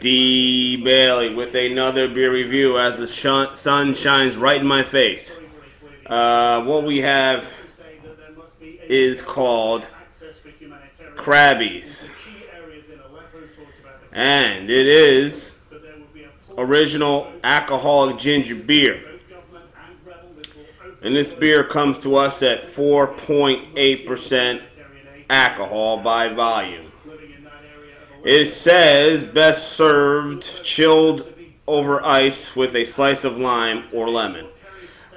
D. Bailey with another beer review as the sun shines right in my face. Uh, what we have is called Crabbie's. And it is original alcoholic ginger beer. And this beer comes to us at 4.8% alcohol by volume. It says best served chilled over ice with a slice of lime or lemon.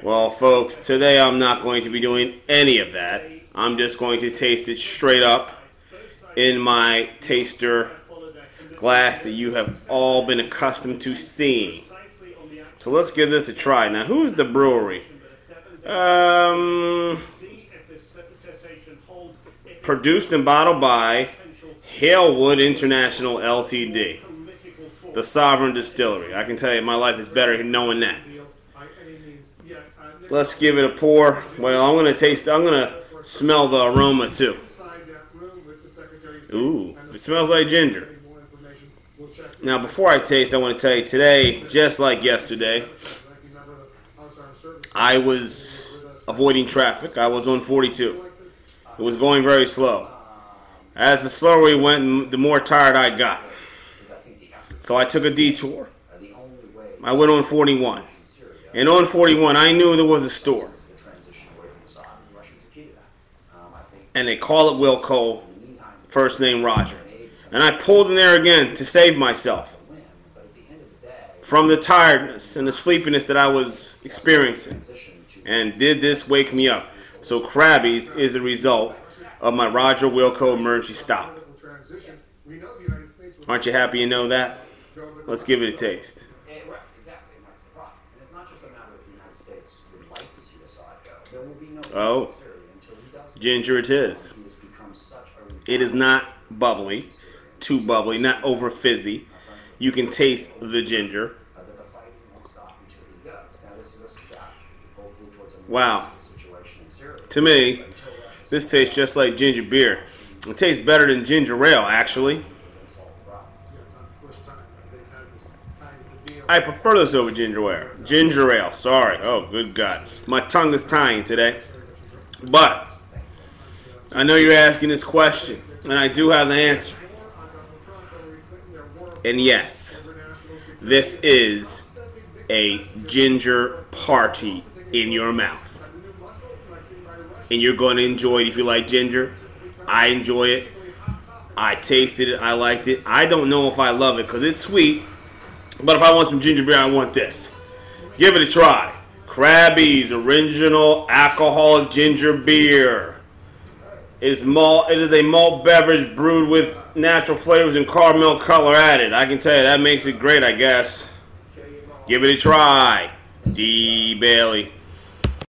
Well, folks, today I'm not going to be doing any of that. I'm just going to taste it straight up in my taster glass that you have all been accustomed to seeing. So let's give this a try. Now, who's the brewery? Um, produced and bottled by Halewood International Ltd. The Sovereign Distillery. I can tell you my life is better knowing that. Let's give it a pour. Well, I'm going to taste, I'm going to smell the aroma too. Ooh, it smells like ginger. Now, before I taste, I want to tell you today, just like yesterday, I was avoiding traffic. I was on 42. It was going very slow. As the slower we went, the more tired I got. So I took a detour. I went on 41. And on 41, I knew there was a store. And they call it Wilco, first name Roger. And I pulled in there again to save myself from the tiredness and the sleepiness that I was experiencing. And did this wake me up? So Crabbie's is a result of my Roger Wilco emergency stop. Aren't you happy you know that? Let's give it a taste. Oh, ginger it is. It is not bubbly, too bubbly, not over fizzy. You can taste the ginger. Wow. To me, this tastes just like ginger beer. It tastes better than ginger ale, actually. I prefer this over ginger ale. Ginger ale, sorry. Oh, good God. My tongue is tying today. But, I know you're asking this question, and I do have the answer. And yes, this is a ginger party in your mouth and you're going to enjoy it if you like ginger. I enjoy it. I tasted it. I liked it. I don't know if I love it because it's sweet, but if I want some ginger beer, I want this. Give it a try. Crabbie's original alcoholic ginger beer. It is malt. It is a malt beverage brewed with natural flavors and caramel color added. I can tell you that makes it great. I guess. Give it a try. D. Bailey.